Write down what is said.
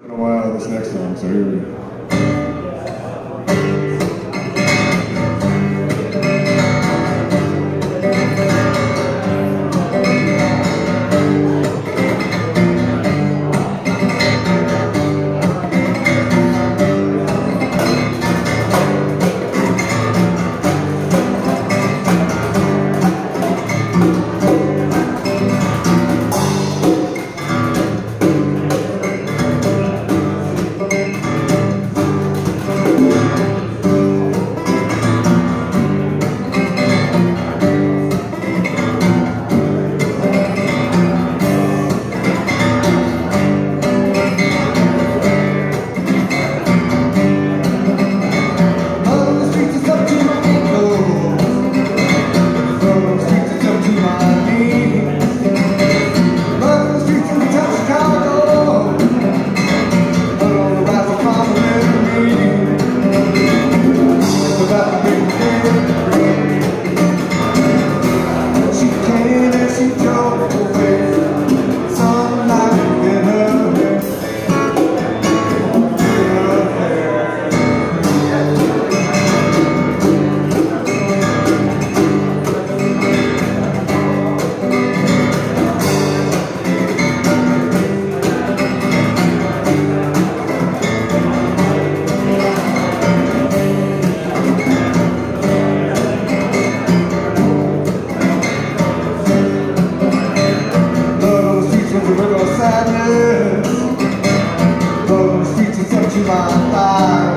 been a while this next song, so here we go. about the levantar.